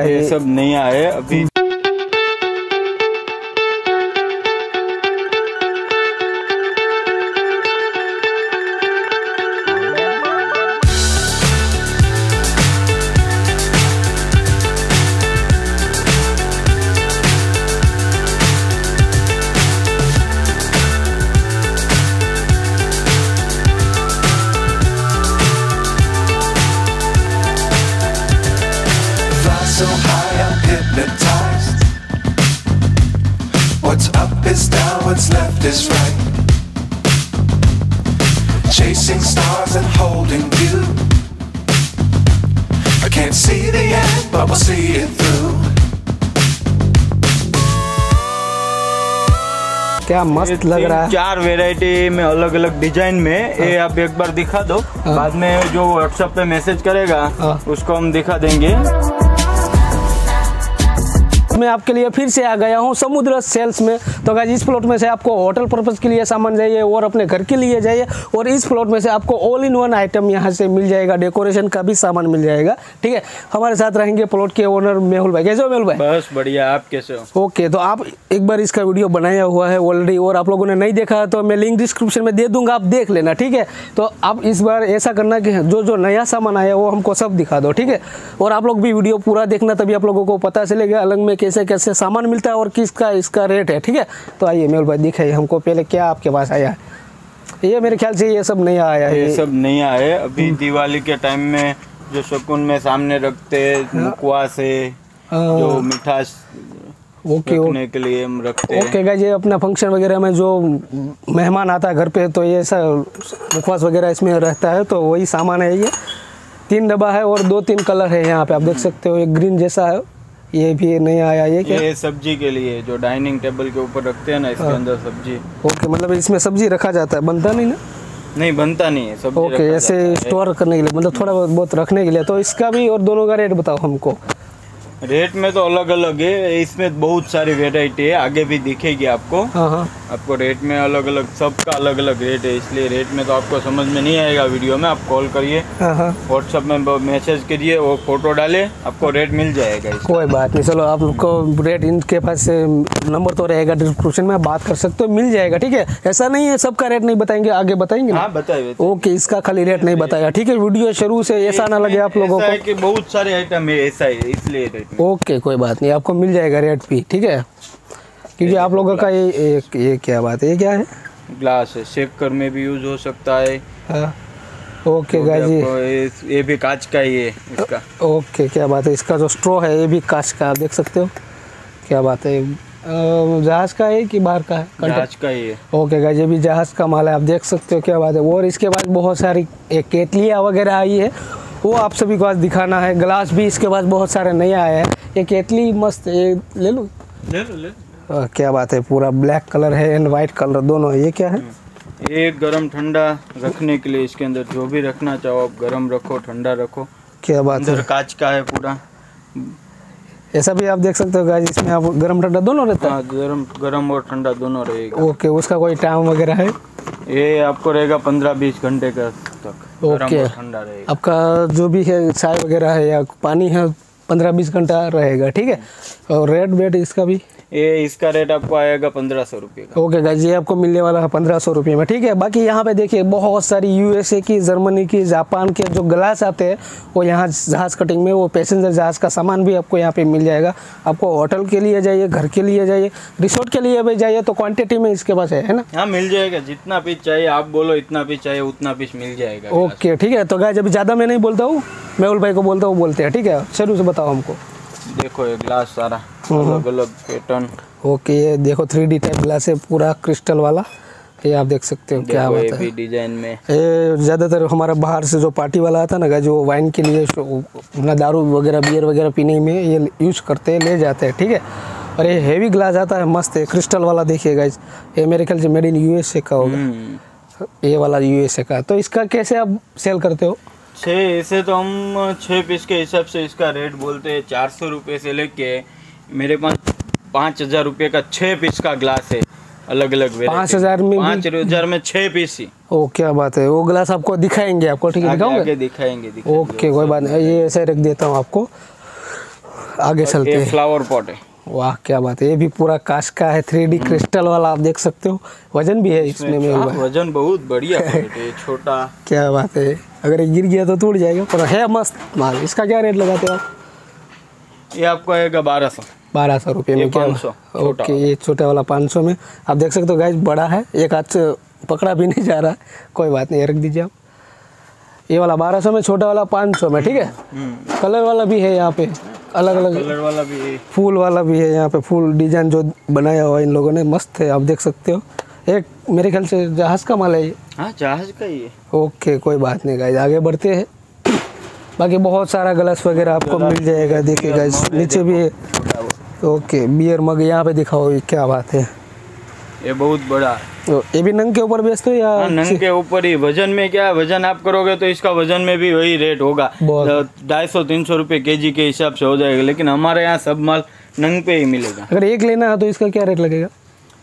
ये सब नहीं आए अभी so high, I'm hypnotized. What's up is down, what's left is right. Chasing stars and holding you. I can't see the end, but we'll see it through. क्या मस्त लग रहा है चार वेराइटी में अलग अलग डिज़ाइन में ये आप एक बार दिखा दो बाद में जो व्हाट्सएप पे मैसेज करेगा हाँ। उसको हम दिखा देंगे मैं आपके लिए फिर से आ गया हूँ समुद्र सेल्स में। तो गाइस इस प्लॉट में से आपको होटल पर्पज़ के लिए सामान चाहिए और अपने घर के लिए चाहिए। और इस प्लॉट में से आपको ऑल इन वन आइटम यहाँ से मिल जाएगा। डेकोरेशन का भी सामान मिल जाएगा। ठीक है? हमारे साथ रहेंगे प्लॉट के ओनर मेहुल भाई। कैसे हो मेहुल भाई? बस बढ़िया आप कैसे हो? ओके तो आप एक बार इसका वीडियो बनाया हुआ है ऑलरेडी और आप लोगों ने नहीं देखा तो मैं लिंक डिस्क्रिप्शन में दे दूँगा आप देख लेना ठीक है? तो आप इस बार ऐसा करना कि जो जो नया सामान आया वो हमको सब दिखा दो ठीक है? और आप लोग भी वीडियो पूरा देखना तभी आप लोगों को पता चलेगा अलग में कैसे कैसे सामान मिलता है और किसका इसका रेट है ठीक है? तो आइए मेहुल भाई दिखाइए हमको पहले क्या आपके पास आया है। ये मेरे ख्याल से ये सब नया आया है। ये सब नहीं आए। अभी दिवाली के टाइम में जो शकुन में सामने रखते मुखवास है। हाँ। जो मिठास ओके रखने के लिए हम रखते हैं। ओके गाइज़ ये अपना फ़ंक्शन वगैरह में जो मेहमान आता है घर पे तो ये ऐसा मुखवास वगैरह इसमें रहता है तो वही सामान है ये। तीन डब्बा है और दो तीन कलर है यहाँ पे आप देख सकते हो एक ग्रीन जैसा है। ये भी नहीं आया ये क्या? ये सब्ज़ी के लिए जो डाइनिंग टेबल के ऊपर रखते हैं ना इसके हाँ। अंदर सब्ज़ी। ओके मतलब इसमें सब्ज़ी रखा जाता है बनता नहीं ना? नहीं बनता नहीं है सब्ज़ी ओके ऐसे स्टोर करने के लिए मतलब थोड़ा बहुत बहुत रखने के लिए। तो इसका भी और दोनों का रेट बताओ हमको। रेट में तो अलग अलग है इसमें बहुत सारी वेराइटी है आगे भी दिखेगी आपको। हाँ हाँ। आपको रेट में अलग अलग सबका अलग अलग रेट है इसलिए रेट में तो आपको समझ में नहीं आएगा वीडियो में आप कॉल करिए। हाँ हाँ। व्हाट्सएप में मैसेज करिए वो फ़ोटो डाले आपको रेट मिल जाएगा कोई बात नहीं चलो आप लोग को रेट इनके पास नंबर तो रहेगा डिस्क्रिप्शन में आप बात कर सकते हो मिल जाएगा ठीक है? ऐसा नहीं है सबका रेट नहीं बताएँगे आगे बताएँगे हाँ बताइए ओके इसका खाली रेट नहीं बताया ठीक है? वीडियो शुरू से ऐसा ना लगे आप लोगों को। बहुत सारे आइटम है ऐसा है इसलिए ओके कोई बात नहीं आपको मिल जाएगा रेट भी ठीक है? क्योंकि आप लोगों का ये एक ये क्या बात है? ये क्या है? ग्लास है शेकर में भी यूज़ हो सकता है। हाँ। ओके तो गाजी ये- ये भी कांच का ही है इसका। ओके क्या बात है? इसका जो स्ट्रॉ है ये भी कांच का आप देख सकते हो। क्या बात है? जहाज़ का है कि बाहर का है? कांच का ही है। ओके गाइज़ ये भी जहाज़ का माल है आप देख सकते हो क्या बात है। और इसके बाद बहुत सारी केतलियाँ वगैरह आई है वो आप सभी को आज दिखाना है। ग्लास भी इसके बाद बहुत सारे नए आए हैं। ये केतली मस्त ये ले लो। ले लो ले लो। क्या बात है पूरा ब्लैक कलर है एंड वाइट कलर दोनों है। ये क्या है? ये गरम ठंडा रखने के लिए इसके अंदर जो भी रखना चाहो आप गरम रखो ठंडा रखो। क्या बात अंदर है। कांच का है पूरा। ऐसा भी आप देख सकते हो गाइज़ इसमें आप गर्म ठंडा दोनों रहता हाँ? गरम गरम और ठंडा दोनों रहेगा। ओके उसका कोई टाइम वगैरह है? ये आपको रहेगा पंद्रह बीस घंटे का तक। ओके। ठंडा रहेगा। आपका जो भी है चाय वगैरह है या पानी है पंद्रह बीस घंटा रहेगा ठीक है? और रेट वेट इसका भी? ये इसका रेट आपको आएगा पंद्रह सौ रुपये का। ओके गाइज़ ये आपको मिलने वाला है पंद्रह सौ रुपये में ठीक है? बाकी यहाँ पे देखिए बहुत सारी यूएसए की जर्मनी की जापान के जो ग्लास आते हैं वो यहाँ जहाज़ कटिंग में वो पैसेंजर जहाज़ का सामान भी आपको यहाँ पे मिल जाएगा। आपको होटल के लिए जाइए घर के लिए जाइए रिसोर्ट के लिए भी जाइए तो क्वान्टिटी में इसके पास है है ना? हाँ मिल जाएगा जितना पीस चाहिए आप बोलो इतना पीस चाहिए उतना पीस मिल जाएगा ओके ठीक है? तो गाय अभी ज़्यादा मैं नहीं बोलता हूँ मेहुल भाई को बोलता हूँ बोलते हैं ठीक है? शुरू से बताओ हमको। देखो ये ग्लास सारा। हम्म। अलग अलग पैटर्न ओके ये देखो थ्री डी टाइप ग्लास है पूरा क्रिस्टल वाला। ये आप देख सकते हो क्या बात है। डिज़ाइन में। ये ज़्यादातर हमारा बाहर से जो पार्टी वाला आता ना जो वाइन के लिए जो ना दारू वगैरह बियर वगैरह पीने में ये यूज़ करते हैं ले जाते हैं ठीक है? और ये हेवी ग्लास आता है मस्त है क्रिस्टल वाला देखिएगा इस ये मेरे ख्याल से मेड इन यूएसए का होगा। हम्म। ये वाला यूएसए का। तो इसका कैसे आप सेल करते हो? छः ऐसे तो हम छः पीस के हिसाब से इसका रेट बोलते हैं चार सौ रुपये से लेके मेरे पास पाँच हज़ार रुपये का छः पीस का ग्लास है अलग अलग पाँच हज़ार में पाँच हज़ार में छः पीस ही। ओ क्या बात है वो ग्लास आपको दिखाएँगे आपको ठीक है दिखाओगे? आगे दिखाएँगे ओके कोई बात नहीं ये ऐसे रख देता हूँ आपको आगे चलते हैं। फ्लावर पॉट है। वाह क्या बात है ये भी पूरा कांच का है थ्री डी क्रिस्टल वाला आप देख सकते हो वज़न भी है इसमें इसमें में है। वज़न बहुत बढ़िया है छोटा। क्या बात है। अगर ये गिर गया तो टूट जाएगा पर है मस्त माल। इसका क्या रेट लगाते हो आप? ये आपको आएगा बारह सौ। बारह सौ रुपये में क्या? ओके ये छोटा वाला पाँच सौ में। आप देख सकते हो गाइस बड़ा है। एक हाथ से पकड़ा भी नहीं जा रहा है। कोई बात नहीं रख दीजिए आप। ये वाला बारह सौ में छोटा वाला पाँच सौ में ठीक है? कलर वाला भी है यहाँ पे। अलग अलग कलर वाला भी है। फूल वाला भी है यहाँ पे। फूल डिज़ाइन जो बनाया हुआ है इन लोगों ने मस्त है आप देख सकते हो। एक मेरे ख्याल से जहाज़ का माल है ये। हाँ जहाज़ का ही है। ओके कोई बात नहीं गाइज़ आगे बढ़ते हैं। बाकी बहुत सारा ग्लास वगैरह आपको मिल जाएगा देखिए गाइज़ नीचे भी है ओके बियर मग यहाँ पे दिखाओ ये क्या बात है। ये बहुत बड़ा है। तो ये भी नंग के ऊपर बेचते हो हाँ, या नंग के ऊपर ही। वज़न में क्या है वज़न आप करोगे तो इसका वज़न में भी वही रेट होगा। ढाई सौ तीन सौ रुपये के जी के हिसाब से हो जाएगा लेकिन हमारे यहाँ सब माल नंग पे ही मिलेगा। अगर एक लेना है तो इसका क्या रेट लगेगा?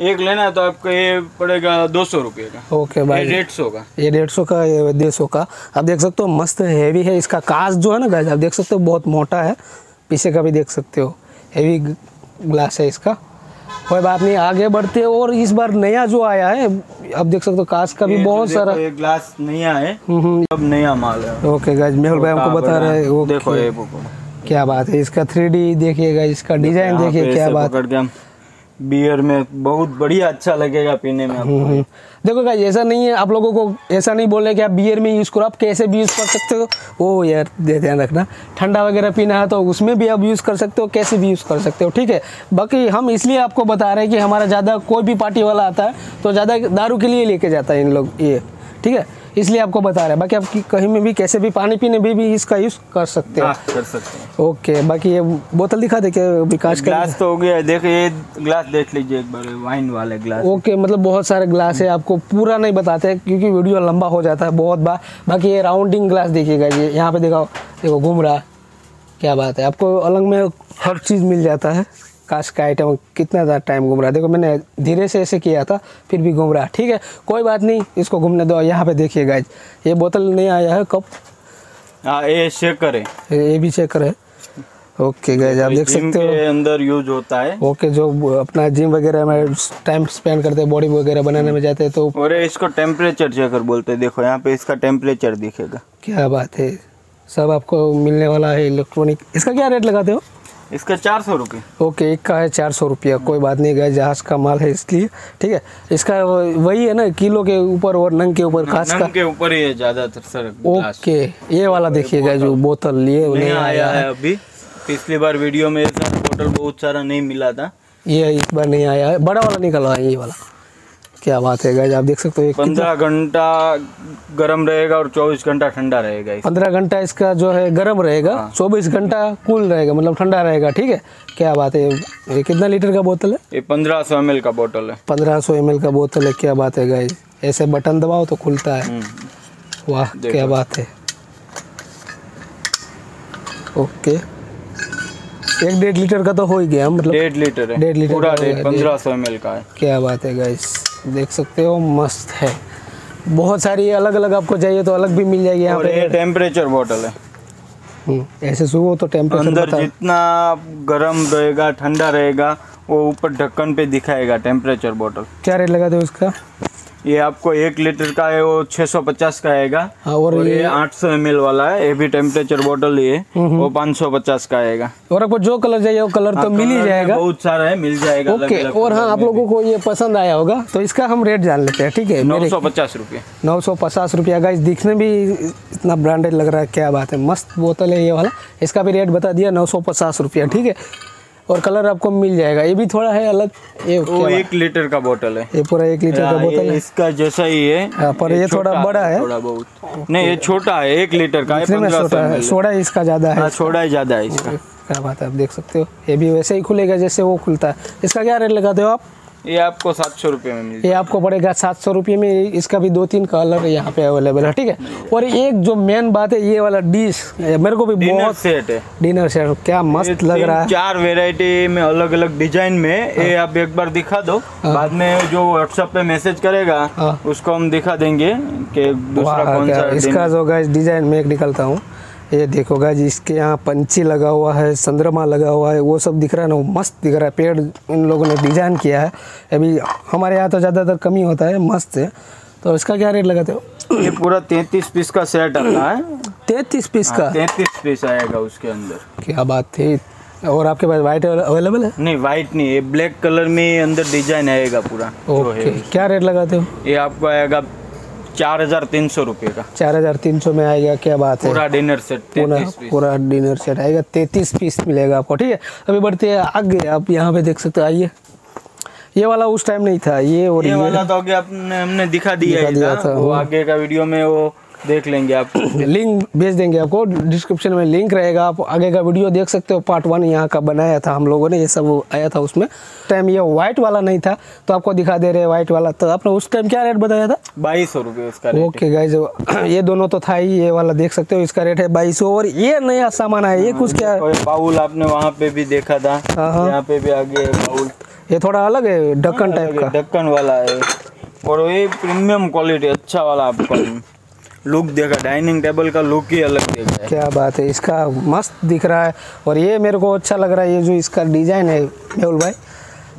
एक लेना है तो आपको ये पड़ेगा दो सौ रुपये का। ओके ये भाई डेढ़ सौ का। ये डेढ़ सौ का ये डेढ़ सौ का। आप देख सकते हो मस्त हैवी है इसका कास्ट जो है ना गाइज़ आप देख सकते हो बहुत मोटा है। पीछे का भी देख सकते हो। हैवी ग्लास है इसका। कोई बात नहीं आगे बढ़ते और इस बार नया जो आया है आप देख सकते हो कांच का भी बहुत सारा। ये ग्लास नया है हम्म, हम्म, नया माल है। ओके गाइज़ मेहुल भाई हमको बता रहे हैं? देखो ये क्या बात है इसका थ्री डी देखिएगा इसका डिज़ाइन देखिए क्या बात। हम बियर में बहुत बढ़िया अच्छा लगेगा पीने में आपको। हम्म, देखो भाई ऐसा नहीं है आप लोगों को ऐसा नहीं बोल रहे कि आप बियर में यूज़ करो आप कैसे भी यूज़ कर सकते हो। ओ यार ध्यान रखना ठंडा वगैरह पीना है तो उसमें भी आप यूज़ कर सकते हो कैसे भी यूज़ कर सकते हो ठीक है? बाकी हम इसलिए आपको बता रहे हैं कि हमारा ज़्यादा कोई भी पार्टी वाला आता है तो ज़्यादा दारू के लिए लेके जाता है इन लोग ये ठीक है? इसलिए आपको बता रहे हैं। बाकी आप कि- कहीं में भी कैसे भी पानी पीने में भी इसका यूज़ कर सकते हो। हाँ, कर सकते हैं। ओके बाकी ये बोतल दिखा दे क्या विकास का? ग्लास तो हो गया। देखो ये ग्लास देख लीजिए एक बार वाइन वाले ग्लास। ओके मतलब बहुत सारे ग्लास है आपको पूरा नहीं बताते क्योंकि वीडियो लंबा हो जाता है बहुत बार। बाकी ये राउंडिंग ग्लास देखिएगा ये यहाँ पे देखो देखो घूम रहा क्या बात है आपको अलग में हर चीज़ मिल जाता है। काश का आइटम कितना ज़्यादा टाइम घूम रहा है। देखो मैंने धीरे से ऐसे किया था फिर भी घूम रहा। है ठीक है? कोई बात नहीं इसको घूमने दो। यहाँ पे देखिएगा ये बोतल नहीं आया है कप हाँ ये शेकर है ये भी चेक है ओके गाइज़ आप देख सकते हो। अंदर यूज़ होता है। ओके जो अपना जिम वगैरह में टाइम स्पेंड करते हैं बॉडी वगैरह बनाने में जाते हैं तो और इसको टेम्परेचर चेकर बोलते हैं। देखो यहाँ पे इसका टेम्परेचर दिखेगा। क्या बात है। सब आपको मिलने वाला है इलेक्ट्रॉनिक। इसका क्या रेट लगाते हो? इसका चार सौ रुपये। ओके एक का है चार सौ रुपया कोई बात नहीं गया जहाज़ का माल है इसलिए ठीक है? इसका वही है ना किलो के ऊपर और नंग के ऊपर खास का। के ऊपर ही है ज़्यादातर सर ओके ये वाला देखिएगा जो बोतल लिए आया है अभी। पिछली बार वीडियो में बोतल बहुत सारा नहीं मिला था। ये इस बार नहीं आया है। बड़ा वाला निकल रहा है ये वाला। क्या बात है गाइज़ आप देख सकते हो पंद्रह घंटा गर्म रहेगा और चौबीस घंटा ठंडा रहेगा पंद्रह घंटा इसका जो है गर्म रहेगा चौबीस घंटा कूल रहेगा मतलब ठंडा रहेगा ठीक है? क्या बात है? ये कितना लीटर का बोतल है? ये पंद्रह सौ एम का बोतल है। पंद्रह सौ का बोतल है क्या बात है गाइज़ ऐसे बटन दबाओ तो खुलता है। हम्म। वाह क्या बात है। ओके एक डेढ़ लीटर का तो हो ही गया मतलब डेढ़ लीटर है। डेढ़ लीटर पूरा हो पंद्रह सौ एम का है। क्या बात है गाइस देख सकते हो मस्त है। बहुत सारी अलग अलग आपको चाहिए तो अलग भी मिल जाएगी यहाँ पे। टेम्परेचर बॉटल है। हम्म, ऐसे सुबह तो टेम्परेचर अंदर जितना गर्म रहेगा ठंडा रहेगा वो ऊपर ढक्कन पे दिखाएगा टेम्परेचर बॉटल क्या रेट लगा दो इसका? ये आपको एक लीटर का है वो 650 का आएगा। हाँ, और और ये ये- 800 ml वाला है ये भी टेम्परेचर बोतल ही है वो 550 का आएगा। और आपको जो कलर चाहिए वो कलर तो मिल ही जाएगा। बहुत सारा है मिल जाएगा ओके और हाँ आप लोगों को ये पसंद आया होगा तो इसका हम रेट जान लेते हैं ठीक है? नौ सौ पचास रुपये। नौ सौ पचास रुपया गाइस दिखने भी इतना ब्रांडेड लग रहा है क्या बात है मस्त बोतल है ये वाला। इसका भी रेट बता दिया नौ सौ पचास रुपया ठीक है? और कलर आपको मिल जाएगा। ये भी थोड़ा है अलग। ये वो एक लीटर का बोतल है। ये पूरा एक लीटर का हाँ, बोतल है? इसका जैसा ही है। आ, पर ये थोड़ा बड़ा है। थोड़ा बहुत। नहीं ये छोटा है एक लीटर का है छोटा है। सोडा इसका ज़्यादा है सोडा ही ज़्यादा है इसका। क्या बात है आप देख सकते हो। ये भी वैसे ही खुलेगा जैसे वो खुलता है। इसका क्या रेट लगाते हो आप? ये आपको सात सौ रुपये में मिल ये आपको पड़ेगा सात सौ रुपये में। इसका भी दो तीन कलर यहाँ पे अवेलेबल है ठीक है? और एक जो मेन बात है ये वाला डिश मेरे को भी बहुत सेट है। डिनर सेट क्या मस्त लग रहा है। चार वेराइटी में अलग अलग डिज़ाइन में ये आप एक बार दिखा दो। बाद में जो व्हाट्सएप पे मैसेज करेगा हाँ। उसको हम दिखा देंगे कि दूसरा कौन सा इसका जो डिज़ाइन में एक निकलता हूँ। ये देखो गाइज़ इसके यहाँ पंछी लगा हुआ है चंद्रमा लगा हुआ है वो सब दिख रहा है ना वो मस्त दिख रहा है। पेड़ इन लोगों ने डिज़ाइन किया है। अभी हमारे यहाँ तो ज़्यादातर कमी होता है मस्त है। तो इसका क्या रेट लगाते हो? ये पूरा तैतीस पीस का सेट आता है। तैतीस पीस का? तैतीस पीस आएगा उसके अंदर। क्या बात थी। और आपके पास व्हाइट अवेलेबल है? नहीं व्हाइट नहीं ये ब्लैक कलर में अंदर डिज़ाइन आएगा पूरा जो ओके क्या रेट लगाते हो? ये आपको आएगा चार हज़ार तीन सौ रुपये का। चार हज़ार तीन सौ में आएगा क्या बात है। पूरा डिनर सेट पूरा पूरा डिनर सेट आएगा तैतीस पीस मिलेगा आपको ठीक है? अभी बढ़ते हैं आगे आप यहाँ पे देख सकते हो आइए। ये वाला उस टाइम नहीं था ये और ये ये। वाला तो आगे आपने हमने दिखा दिया दिखा दिया था। था, वो हाँ। आगे का वीडियो में वो देख लेंगे आप। लिंक भेज देंगे आपको। डिस्क्रिप्शन में लिंक रहेगा। आप आगे का वीडियो देख सकते हो। पार्ट वन यहाँ का बनाया था हम लोगों ने। ये सब आया था उसमें। टाइम ये वाइट वाला नहीं था तो आपको दिखा दे रहे व्हाइट वाला। तो आपने उस टाइम क्या रेट बताया था? बाईस सौ रुपये उसका ओके गाइज़ ये दोनों तो था ही ये वाला देख सकते हो इसका रेट है बाईस और ये नया सामान है ये कुछ क्या? बाउल आपने वहाँ पे भी देखा था। हाँ, हाँ। यहाँ पे भी आगे बाउल। ये थोड़ा अलग है ढक्कन टाइप का। ढक्कन वाला है। और ये प्रीमियम क्वालिटी अच्छा वाला आपको। लुक देगा डाइनिंग टेबल का लुक ही अलग देगा क्या बात है इसका मस्त दिख रहा है। और ये मेरे को अच्छा लग रहा है ये जो इसका डिज़ाइन है मेहुल भाई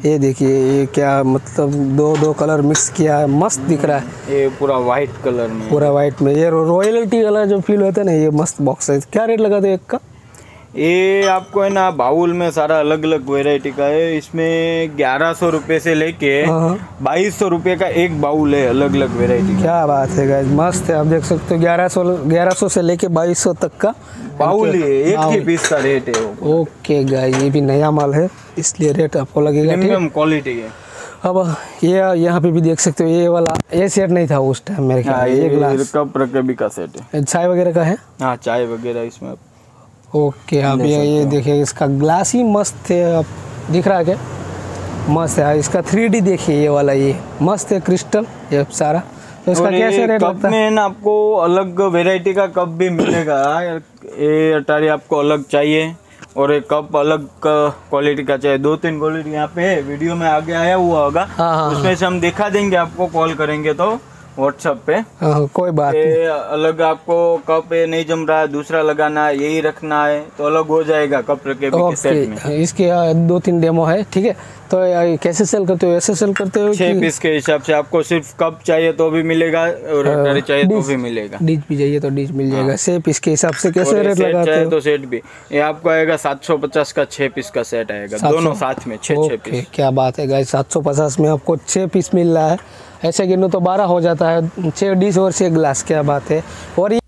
ये देखिए ये क्या मतलब दो दो कलर मिक्स किया है मस्त दिख रहा है। ये पूरा वाइट कलर में। पूरा वाइट में ये रॉयल्टी वाला जो फील होता है ना ये मस्त बॉक्स है। क्या रेट लगा था एक का? ये आपको है ना बाउल में सारा अलग अलग वेराइटी का है। इसमें ग्यारह सौ रुपये से लेके हाँ। बाईस सौ रुपये का एक बाउल है अलग अलग वेराइटी क्या बात है गाइस मस्त है आप देख सकते हो ग्यारह सौ ग्यारह सौ से लेके बाईस सौ तक का। बाउल ही एक ही पीस का रेट है ओके गाइस ये भी नया माल है इसलिए रेट आपको लगेगा प्रीमियम क्वालिटी है। अब ये यहाँ पे भी देख सकते हो ये वाला ये सेट नहीं था उस टाइम मेरे ख्याल हाँ ये ये कप रकबी का सेट है। चाय वगैरह का है? हाँ चाय वगैरह इसमें ओके आप ये ये देखिए इसका ग्लास ही मस्त है। आप दिख रहा है क्या? मस्त है। इसका थ्री डी देखिए ये वाला ये। मस्त है क्रिस्टल ये सारा। तो इसका कैसे रेट कप लगता है? में ना आपको अलग वेराइटी का कप भी मिलेगा। ये अटारी आपको अलग चाहिए और एक कप अलग क्वालिटी का चाहिए। दो तीन क्वालिटी यहाँ पे है वीडियो में आगे आया हुआ होगा। हाँ, हाँ, उसमें से हम दिखा देंगे आपको कॉल करेंगे तो। व्हाट्सएप पे। हाँ, कोई बात नहीं। अलग आपको कप ये नहीं जम रहा है दूसरा लगाना है यही रखना है तो अलग हो जाएगा कप रखे के सेट में। इसके दो तीन डेमो है ठीक है? तो कैसे सेल करते हो? ऐसे सेल करते हो छह पीस के हिसाब से आपको सिर्फ़ कप चाहिए तो भी मिलेगा और अटारी चाहिए तो भी मिलेगा। डिश भी चाहिए तो डिश मिल जाएगा। छः पीस के हिसाब से कैसे रेट लगाते हो? तो सेट भी। ये आपको आएगा सात सौ पचास का छह पीस का सेट आएगा। दोनों साथ में छह छह पीस क्या बात है गाइस सात सौ पचास में आपको छः पीस मिल रहा है। ऐसे गिनूँ तो बारह हो जाता है। छः डिश और छः ग्लास, क्या बात है? और